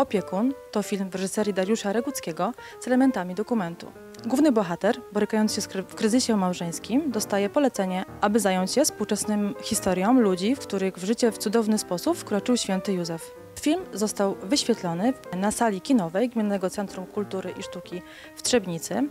Opiekun to film w reżyserii Dariusza Reguckiego z elementami dokumentu. Główny bohater, borykając się w kryzysie małżeńskim, dostaje polecenie, aby zająć się współczesnym historią ludzi, w których w życie w cudowny sposób wkroczył święty Józef. Film został wyświetlony na sali kinowej Gminnego Centrum Kultury i Sztuki w Trzebnicy.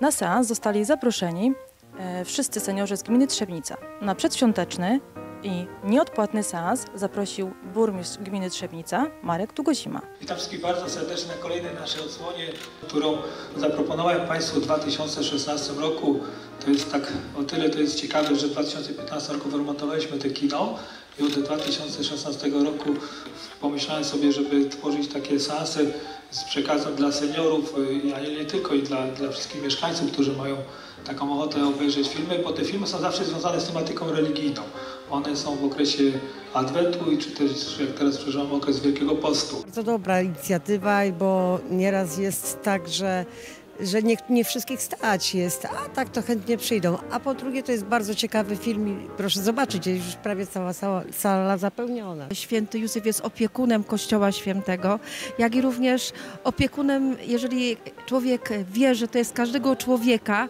Na seans zostali zaproszeni e, wszyscy seniorzy z gminy Trzebnica. Na przedświąteczny i nieodpłatny seans zaprosił burmistrz gminy Trzebnica Marek Długozima. Witam wszystkich bardzo serdecznie na kolejnej naszej odsłonie, którą zaproponowałem Państwu w 2016 roku. To jest tak o tyle to jest ciekawe, że w 2015 roku wyremontowaliśmy te kino i od 2016 roku pomyślałem sobie, żeby tworzyć takie seanse z przekazem dla seniorów, y, a nie tylko i dla, dla wszystkich mieszkańców, którzy mają taką ochotę obejrzeć filmy, bo te filmy są zawsze związane z tematyką religijną. One są w okresie Adwentu i czy też jak teraz przeżywamy okres Wielkiego Postu. Bardzo dobra inicjatywa, bo nieraz jest tak, że, że nie, nie wszystkich stać jest, a tak to chętnie przyjdą. A po drugie to jest bardzo ciekawy film i proszę zobaczyć, jest już prawie cała sala, sala zapełniona. Święty Józef jest opiekunem Kościoła Świętego, jak i również opiekunem, jeżeli człowiek wie, że to jest każdego człowieka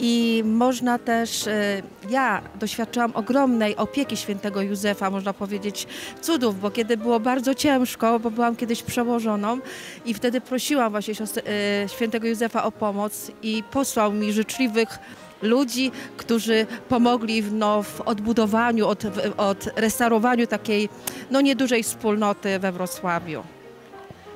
i można też, e, ja doświadczyłam ogromnej opieki Świętego Józefa, można powiedzieć cudów, bo kiedy było bardzo ciężko, bo byłam kiedyś przełożoną i wtedy prosiłam właśnie siostry, e, Świętego Józefa o pomoc i posłał mi życzliwych ludzi, którzy pomogli w, no, w odbudowaniu, od, od restaurowaniu takiej no, niedużej wspólnoty we Wrocławiu.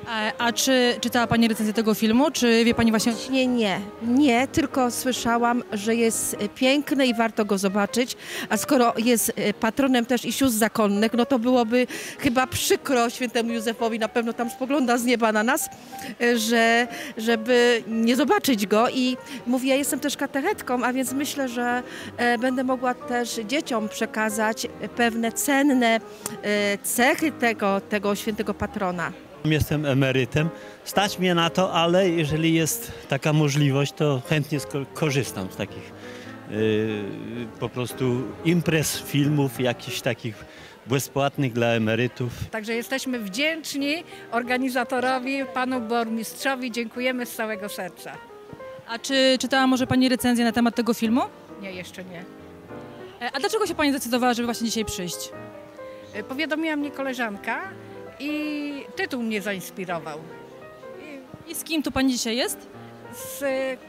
A, a czy czytała Pani recenzję tego filmu, czy wie Pani właśnie... Nie, nie, nie, tylko słyszałam, że jest e, piękny i warto go zobaczyć, a skoro jest e, patronem też i sióstr zakonnych, no to byłoby chyba przykro świętemu Józefowi, na pewno tam spogląda z nieba na nas, e, że, żeby nie zobaczyć go. I mówię, ja jestem też katechetką, a więc myślę, że będę mogła też dzieciom przekazać pewne cenne cechy tego, tego świętego patrona. Jestem emerytem. Stać mnie na to, ale jeżeli jest taka możliwość, to chętnie korzystam z takich yy, po prostu imprez, filmów, jakichś takich bezpłatnych dla emerytów. Także jesteśmy wdzięczni organizatorowi, panu burmistrzowi. Dziękujemy z całego serca. A czy czytała może Pani recenzję na temat tego filmu? Nie, jeszcze nie. E, A dlaczego się Pani zdecydowała, żeby właśnie dzisiaj przyjść? Y, Powiadomiła mnie koleżanka i tytuł mnie zainspirował. I z kim tu Pani dzisiaj jest? Z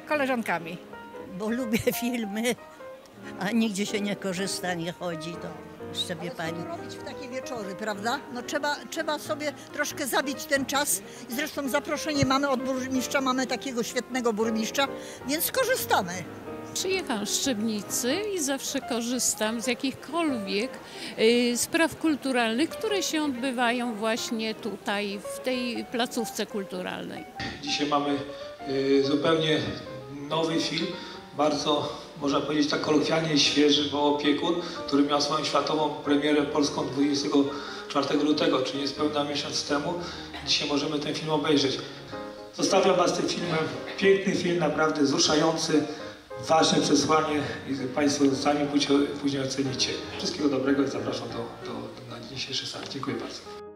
koleżankami. bo lubię filmy, a nigdzie się nie korzysta, nie chodzi, to wie Co pani. tu robić w takie wieczory, prawda? No trzeba, trzeba sobie troszkę zabić ten czas. Zresztą zaproszenie mamy od burmistrza, mamy takiego świetnego burmistrza, więc skorzystamy. Przyjechałam z Szczebnicy i zawsze korzystam z jakichkolwiek y, spraw kulturalnych, które się odbywają właśnie tutaj, w tej placówce kulturalnej. Dzisiaj mamy y, zupełnie nowy film, bardzo można powiedzieć tak kolokwialnie świeży, bo opiekun, który miał swoją światową premierę polską 24 lutego, czyli niespełna miesiąc temu. Dzisiaj możemy ten film obejrzeć. Zostawiam Was tym filmem. Piękny film, naprawdę wzruszający, ważne przesłanie i Państwo sami później, później ocenicie. Wszystkiego dobrego i zapraszam do, do, na dzisiejszy seans. Dziękuję bardzo.